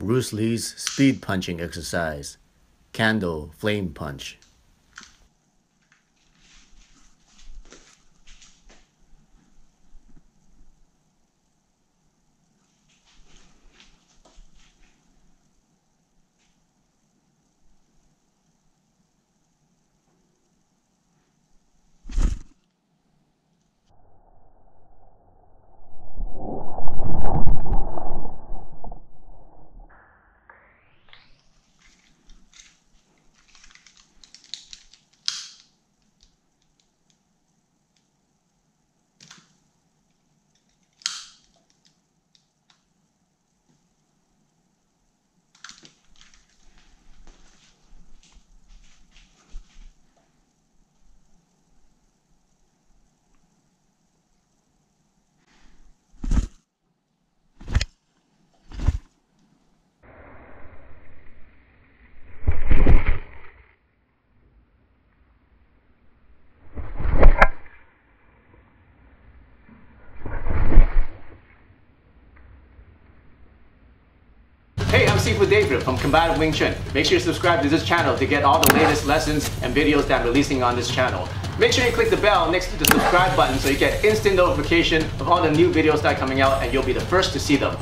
Bruce Lee's speed punching exercise, Candle Flame Punch. Sifu David from Combative Wing Chun. Make sure you subscribe to this channel to get all the latest lessons and videos that I'm releasing on this channel. Make sure you click the bell next to the subscribe button so you get instant notification of all the new videos that are coming out and you'll be the first to see them.